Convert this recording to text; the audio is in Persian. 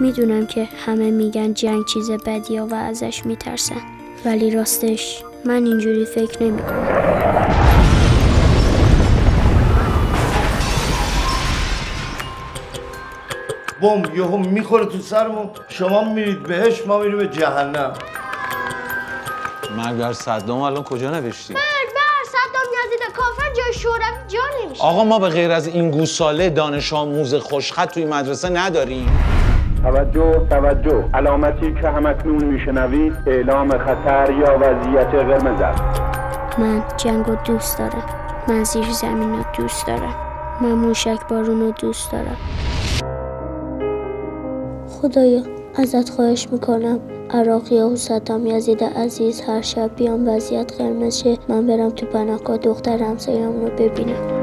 می‌دونم که همه میگن جنگ چیز بدیه و ازش میترسن. ولی راستش من اینجوری فکر نمی‌کنم. بم یهو می‌خوره تو سرمون شما میرید بهش ما میریم به جهنم. مرگ بر صدام الان کجا نوشتی؟ مرگ بر صدام یزید کافر جای شوروی جا نمیشه. آقا ما به غیر از این گوساله دانش آموز خوشخط توی مدرسه نداریم. توجه توجه. علامتی که همکنون میشنوید اعلام خطر یا وضعیت قرمز است. من جنگ دوست دارم. من زیر زمین رو دوست دارم. من موشک بارون رو دوست دارم. خدایا ازت خواهش می‌کنم. عراقی و صدام یزید عزیز هر شب بیام وضعیت قرمز شه. من برم تو پناهگاه دختر همسایه‌ام رو ببینم.